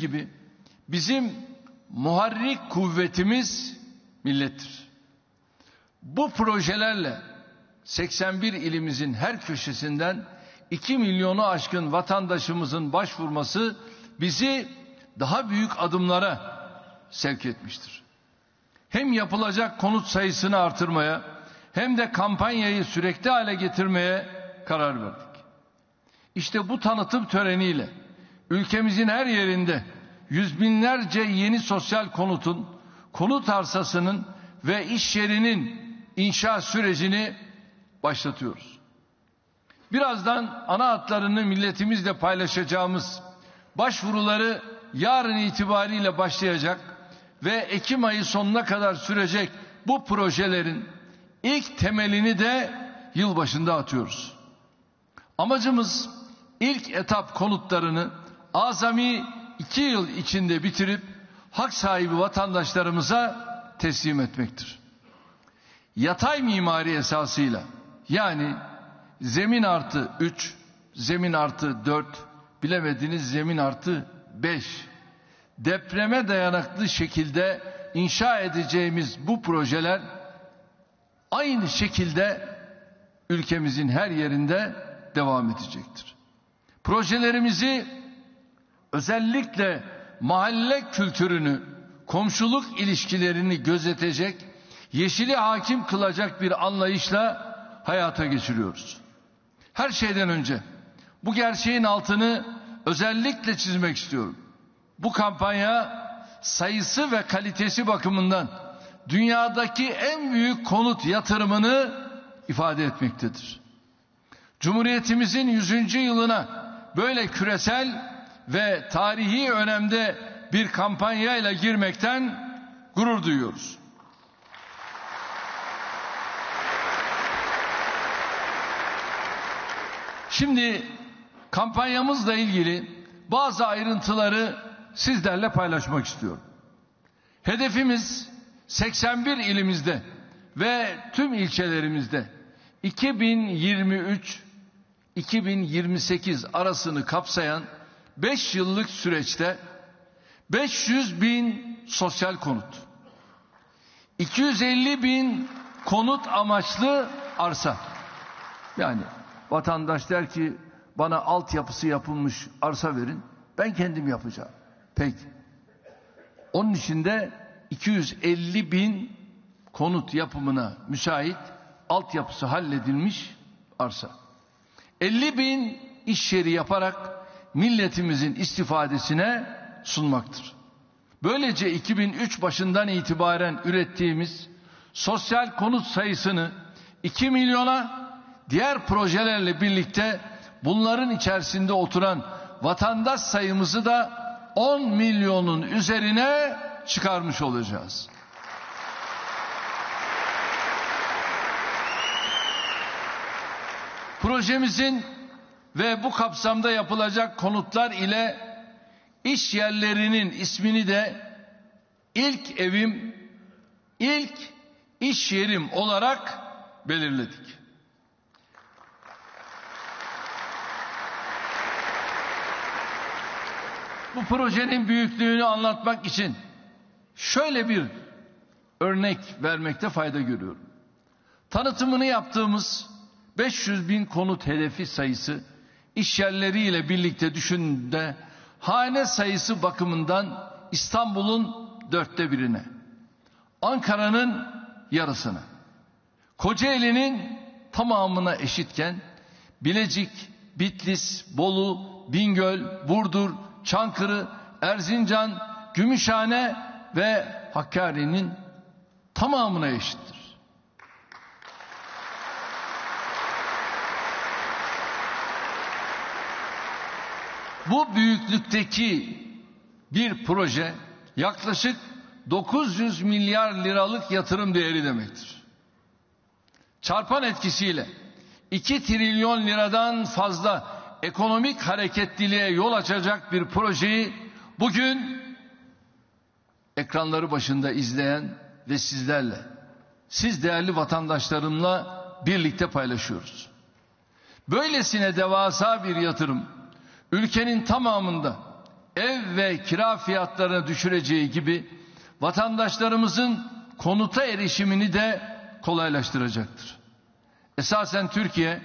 gibi bizim muharrik kuvvetimiz millettir. Bu projelerle 81 ilimizin her köşesinden 2 milyonu aşkın vatandaşımızın başvurması bizi daha büyük adımlara sevk etmiştir. Hem yapılacak konut sayısını artırmaya hem de kampanyayı sürekli hale getirmeye karar verdik. İşte bu tanıtım töreniyle ülkemizin her yerinde yüz binlerce yeni sosyal konutun, konut arsasının ve iş yerinin inşa sürecini başlatıyoruz. Birazdan ana hatlarını milletimizle paylaşacağımız başvuruları yarın itibariyle başlayacak ve Ekim ayı sonuna kadar sürecek bu projelerin ilk temelini de yılbaşında atıyoruz. Amacımız ilk etap konutlarını azami iki yıl içinde bitirip hak sahibi vatandaşlarımıza teslim etmektir. Yatay mimari esasıyla yani zemin artı 3, zemin artı 4, bilemediniz zemin artı 5 depreme dayanıklı şekilde inşa edeceğimiz bu projeler aynı şekilde ülkemizin her yerinde devam edecektir. Projelerimizi özellikle mahalle kültürünü, komşuluk ilişkilerini gözetecek, yeşili hakim kılacak bir anlayışla hayata geçiriyoruz. Her şeyden önce bu gerçeğin altını özellikle çizmek istiyorum. Bu kampanya sayısı ve kalitesi bakımından dünyadaki en büyük konut yatırımını ifade etmektedir. Cumhuriyetimizin 100. yılına böyle küresel ve tarihi önemde bir kampanyayla girmekten gurur duyuyoruz. Şimdi kampanyamızla ilgili bazı ayrıntıları sizlerle paylaşmak istiyorum. Hedefimiz 81 ilimizde ve tüm ilçelerimizde 2023-2028 arasını kapsayan 5 yıllık süreçte 500 bin sosyal konut, 250 bin konut amaçlı arsa. Yani vatandaş der ki bana altyapısı yapılmış arsa verin ben kendim yapacağım. Peki. Onun içinde 250 bin konut yapımına müsait altyapısı halledilmiş arsa. 50 bin iş yeri yaparak milletimizin istifadesine sunmaktır. Böylece 2003 başından itibaren ürettiğimiz sosyal konut sayısını 2 milyona diğer projelerle birlikte bunların içerisinde oturan vatandaş sayımızı da 10 milyonun üzerine çıkarmış olacağız. Projemizin ve bu kapsamda yapılacak konutlar ile iş yerlerinin ismini de ilk evim, ilk iş yerim olarak belirledik. Bu projenin büyüklüğünü anlatmak için şöyle bir örnek vermekte fayda görüyorum. Tanıtımını yaptığımız 500 bin konut hedefi sayısı iş yerleriyle birlikte düşündüğünde hane sayısı bakımından İstanbul'un dörtte birine, Ankara'nın yarısına, Kocaeli'nin tamamına eşitken Bilecik, Bitlis, Bolu, Bingöl, Burdur, Çankırı, Erzincan, Gümüşhane ve Hakkari'nin tamamına eşittir. Bu büyüklükteki bir proje yaklaşık 900 milyar liralık yatırım değeri demektir. Çarpan etkisiyle 2 trilyon liradan fazla ekonomik hareketliliğe yol açacak bir projeyi bugün ekranları başında izleyen ve sizlerle, siz değerli vatandaşlarımla birlikte paylaşıyoruz. Böylesine devasa bir yatırım ülkenin tamamında ev ve kira fiyatlarını düşüreceği gibi vatandaşlarımızın konuta erişimini de kolaylaştıracaktır. Esasen Türkiye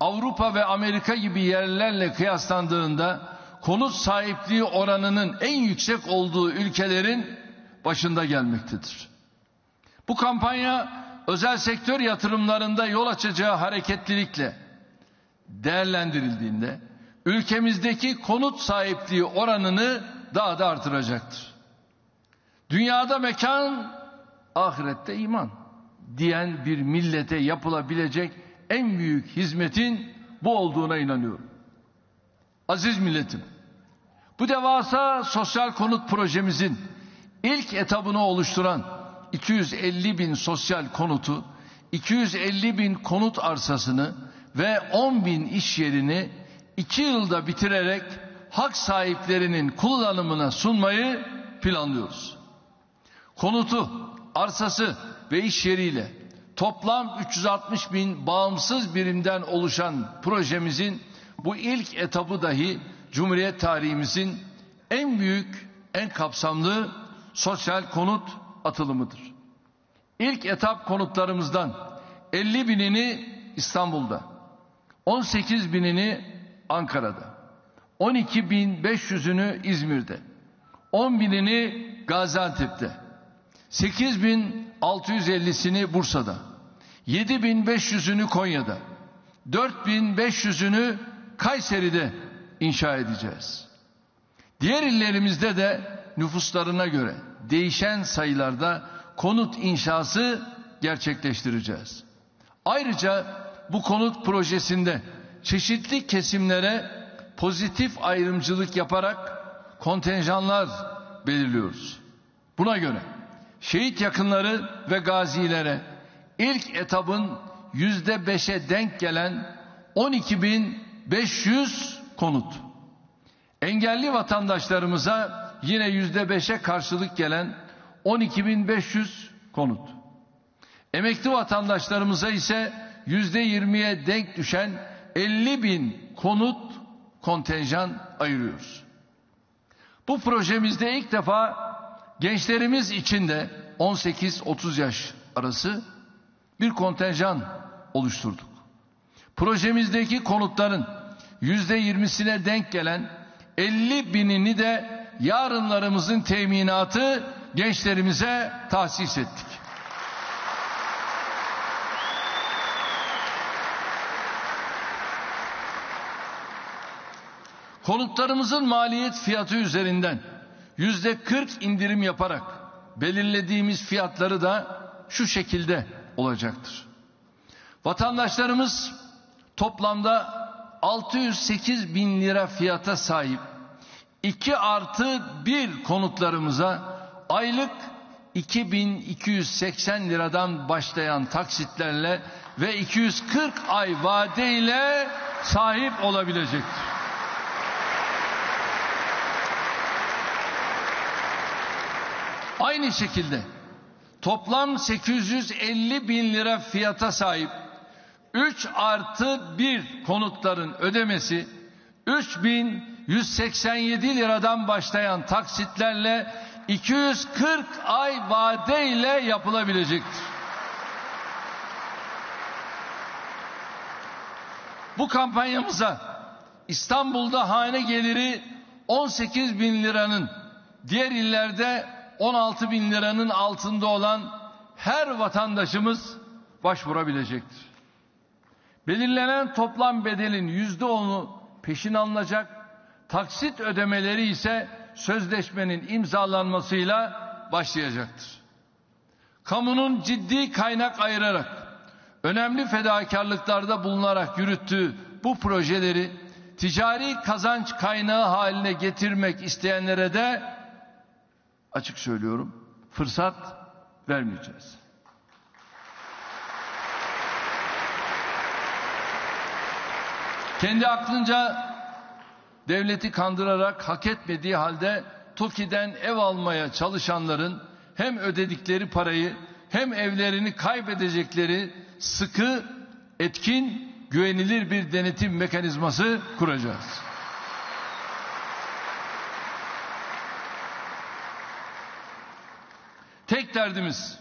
Avrupa ve Amerika gibi yerlerle kıyaslandığında konut sahipliği oranının en yüksek olduğu ülkelerin başında gelmektedir. Bu kampanya özel sektör yatırımlarında yol açacağı hareketlilikle değerlendirildiğinde ülkemizdeki konut sahipliği oranını daha da artıracaktır. Dünyada mekan, ahirette iman diyen bir millete yapılabilecek en büyük hizmetin bu olduğuna inanıyorum. Aziz milletim, bu devasa sosyal konut projemizin ilk etabını oluşturan 250 bin sosyal konutu, 250 bin konut arsasını ve 10 bin iş yerini 2 yılda bitirerek hak sahiplerinin kullanımına sunmayı planlıyoruz. Konutu, arsası ve iş yeriyle toplam 360 bin bağımsız birimden oluşan projemizin bu ilk etabı dahi Cumhuriyet tarihimizin en büyük, en kapsamlı sosyal konut atılımıdır. İlk etap konutlarımızdan 50 binini İstanbul'da, 18 binini Ankara'da, 12 bin 500'ünü İzmir'de, 10 binini Gaziantep'te, 8 bin 650'sini Bursa'da, 7 bin 500'ünü Konya'da, 4 bin 500'ünü Kayseri'de inşa edeceğiz. Diğer illerimizde de nüfuslarına göre değişen sayılarda konut inşası gerçekleştireceğiz. Ayrıca bu konut projesinde çeşitli kesimlere pozitif ayrımcılık yaparak kontenjanlar belirliyoruz. Buna göre şehit yakınları ve gazilere ilk etabın yüzde beşe denk gelen 12.500 konut. Engelli vatandaşlarımıza yine yüzde beşe karşılık gelen 12.500 konut. Emekli vatandaşlarımıza ise yüzde yirmiye denk düşen 50 bin konut kontenjan ayırıyoruz. Bu projemizde ilk defa gençlerimiz için de 18-30 yaş arası bir kontenjan oluşturduk. Projemizdeki konutların yüzde yirmisine denk gelen 50 binini de yarınlarımızın teminatı gençlerimize tahsis ettik. Konutlarımızın maliyet fiyatı üzerinden yüzde 40 indirim yaparak belirlediğimiz fiyatları da şu şekilde olacaktır. Vatandaşlarımız toplamda 608 bin lira fiyata sahip 2 artı 1 konutlarımıza aylık 2280 liradan başlayan taksitlerle ve 240 ay vadeyle sahip olabilecektir. Aynı şekilde toplam 850 bin lira fiyata sahip 3 artı 1 konutların ödemesi 3187 liradan başlayan taksitlerle 240 ay vadeyle yapılabilecektir. Bu kampanyamıza İstanbul'da hane geliri 18 bin liranın diğer illerde 16 bin liranın altında olan her vatandaşımız başvurabilecektir. Belirlenen toplam bedelin yüzde onu peşin alınacak, taksit ödemeleri ise sözleşmenin imzalanmasıyla başlayacaktır. Kamunun ciddi kaynak ayırarak, önemli fedakarlıklarda bulunarak yürüttüğü bu projeleri ticari kazanç kaynağı haline getirmek isteyenlere de açık söylüyorum fırsat vermeyeceğiz. Kendi aklınca devleti kandırarak hak etmediği halde TOKİ'den ev almaya çalışanların hem ödedikleri parayı hem evlerini kaybedecekleri sıkı, etkin, güvenilir bir denetim mekanizması kuracağız. Tek derdimiz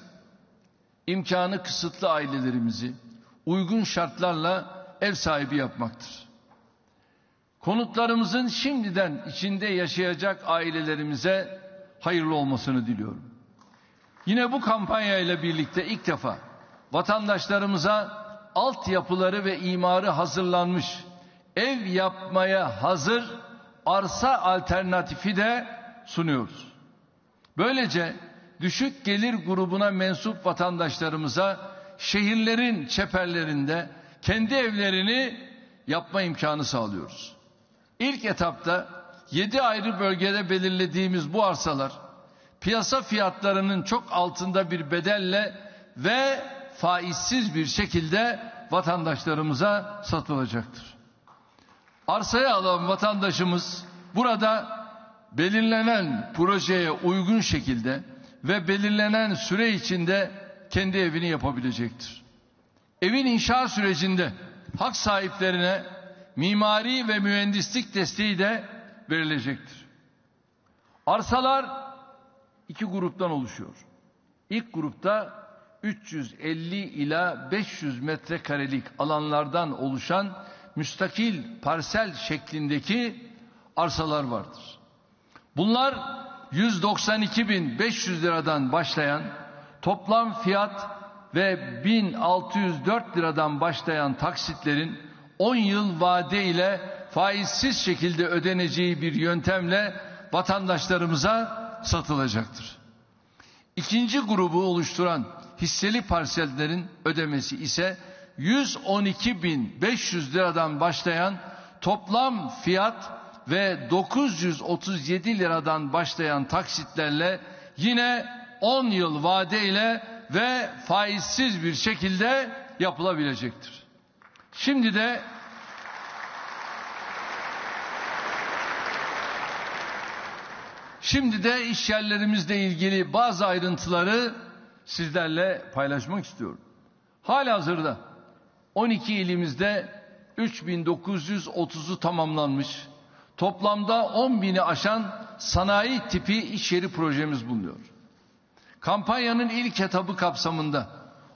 imkanı kısıtlı ailelerimizi uygun şartlarla ev sahibi yapmaktır. Konutlarımızın şimdiden içinde yaşayacak ailelerimize hayırlı olmasını diliyorum. Yine bu kampanya ile birlikte ilk defa vatandaşlarımıza altyapıları ve imarı hazırlanmış ev yapmaya hazır arsa alternatifi de sunuyoruz. Böylece düşük gelir grubuna mensup vatandaşlarımıza şehirlerin çeperlerinde kendi evlerini yapma imkanı sağlıyoruz. İlk etapta 7 ayrı bölgede belirlediğimiz bu arsalar piyasa fiyatlarının çok altında bir bedelle ve faizsiz bir şekilde vatandaşlarımıza satılacaktır. Arsaya alan vatandaşımız burada belirlenen projeye uygun şekilde ve belirlenen süre içinde kendi evini yapabilecektir. Evin inşa sürecinde hak sahiplerine mimari ve mühendislik desteği de verilecektir. Arsalar iki gruptan oluşuyor. İlk grupta 350 ila 500 metrekarelik alanlardan oluşan müstakil parsel şeklindeki arsalar vardır. Bunlar 192.500 liradan başlayan toplam fiyat ve 1604 liradan başlayan taksitlerin 10 yıl vade ile faizsiz şekilde ödeneceği bir yöntemle vatandaşlarımıza satılacaktır. İkinci grubu oluşturan hisseli parsellerin ödemesi ise 112.500 liradan başlayan toplam fiyat ve 937 liradan başlayan taksitlerle yine 10 yıl vade ile ve faizsiz bir şekilde yapılabilecektir. Şimdi de Şimdi de iş yerlerimizle ilgili bazı ayrıntıları sizlerle paylaşmak istiyorum. Halihazırda 12 ilimizde 3930'u tamamlanmış. Toplamda 10 bini aşan sanayi tipi iş yeri projemiz bulunuyor. Kampanyanın ilk etabı kapsamında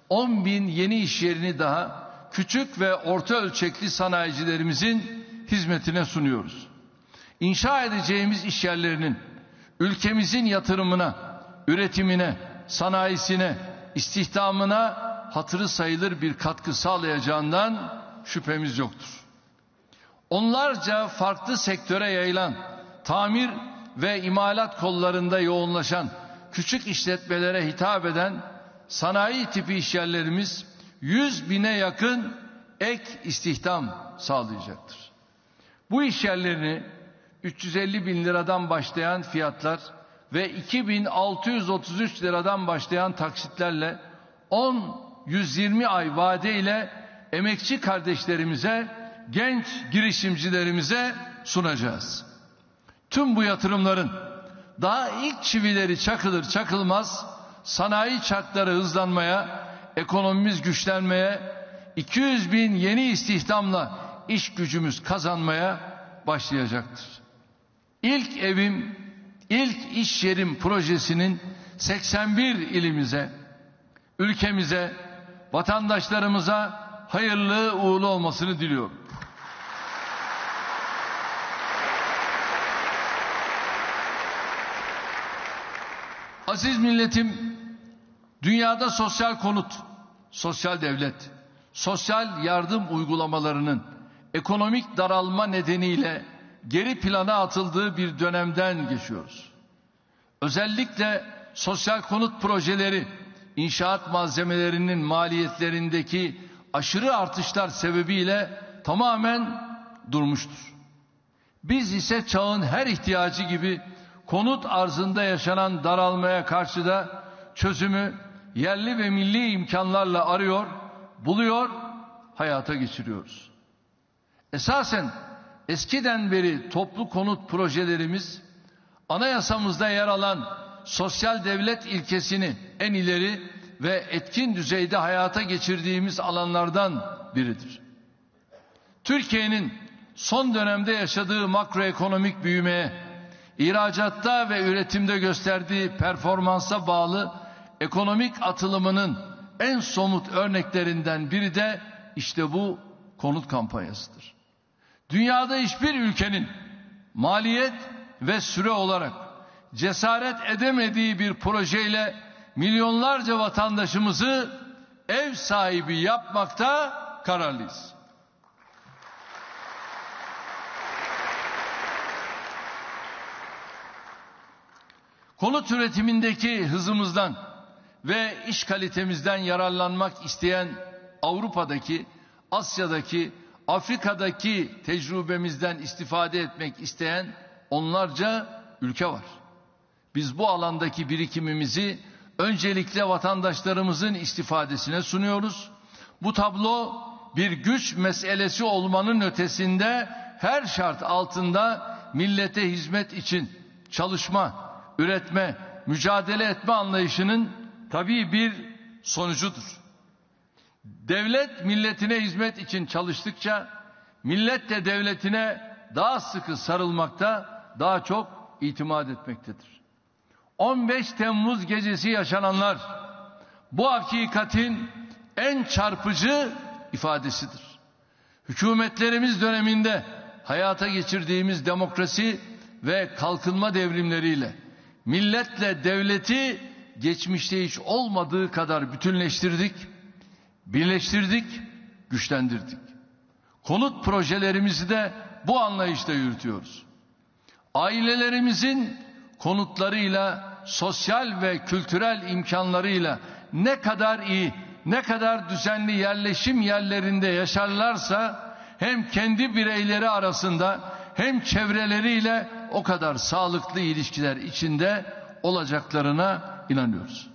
10 bin yeni iş yerini daha küçük ve orta ölçekli sanayicilerimizin hizmetine sunuyoruz. İnşa edeceğimiz iş yerlerinin ülkemizin yatırımına, üretimine, sanayisine, istihdamına hatırı sayılır bir katkı sağlayacağından şüphemiz yoktur. Onlarca farklı sektöre yayılan, tamir ve imalat kollarında yoğunlaşan, küçük işletmelere hitap eden sanayi tipi işyerlerimiz 100 bine yakın ek istihdam sağlayacaktır. Bu işyerlerini 350 bin liradan başlayan fiyatlar ve 2633 liradan başlayan taksitlerle 10-120 ay vade ile emekçi kardeşlerimize, genç girişimcilerimize sunacağız. Tüm bu yatırımların daha ilk çivileri çakılır çakılmaz sanayi çarkları hızlanmaya, ekonomimiz güçlenmeye, 200 bin yeni istihdamla iş gücümüz kazanmaya başlayacaktır. İlk evim, ilk iş yerim projesinin 81 ilimize, ülkemize, vatandaşlarımıza hayırlı uğurlu olmasını diliyorum. Aziz milletim, dünyada sosyal konut, sosyal devlet, sosyal yardım uygulamalarının ekonomik daralma nedeniyle geri plana atıldığı bir dönemden geçiyoruz. Özellikle sosyal konut projeleri inşaat malzemelerinin maliyetlerindeki aşırı artışlar sebebiyle tamamen durmuştur. Biz ise çağın her ihtiyacı gibi konut arzında yaşanan daralmaya karşı da çözümü yerli ve milli imkanlarla arıyor, buluyor, hayata geçiriyoruz. Esasen eskiden beri toplu konut projelerimiz anayasamızda yer alan sosyal devlet ilkesini en ileri ve etkin düzeyde hayata geçirdiğimiz alanlardan biridir. Türkiye'nin son dönemde yaşadığı makroekonomik büyümeye, ihracatta ve üretimde gösterdiği performansa bağlı ekonomik atılımının en somut örneklerinden biri de işte bu konut kampanyasıdır. Dünyada hiçbir ülkenin maliyet ve süre olarak cesaret edemediği bir projeyle milyonlarca vatandaşımızı ev sahibi yapmakta kararlıyız. Konut üretimindeki hızımızdan ve iş kalitemizden yararlanmak isteyen Avrupa'daki, Asya'daki, Afrika'daki tecrübemizden istifade etmek isteyen onlarca ülke var. Biz bu alandaki birikimimizi öncelikle vatandaşlarımızın istifadesine sunuyoruz. Bu tablo bir güç meselesi olmanın ötesinde her şart altında millete hizmet için çalışma, üretme, mücadele etme anlayışının tabii bir sonucudur. Devlet milletine hizmet için çalıştıkça millet de devletine daha sıkı sarılmakta, daha çok itimat etmektedir. 15 Temmuz gecesi yaşananlar bu hakikatin en çarpıcı ifadesidir. Hükümetlerimiz döneminde hayata geçirdiğimiz demokrasi ve kalkınma devrimleriyle milletle devleti geçmişte hiç olmadığı kadar bütünleştirdik, birleştirdik, güçlendirdik. Konut projelerimizi de bu anlayışla yürütüyoruz. Ailelerimizin konutlarıyla, sosyal ve kültürel imkanlarıyla ne kadar iyi, ne kadar düzenli yerleşim yerlerinde yaşarlarsa hem kendi bireyleri arasında hem çevreleriyle o kadar sağlıklı ilişkiler içinde olacaklarına inanıyoruz.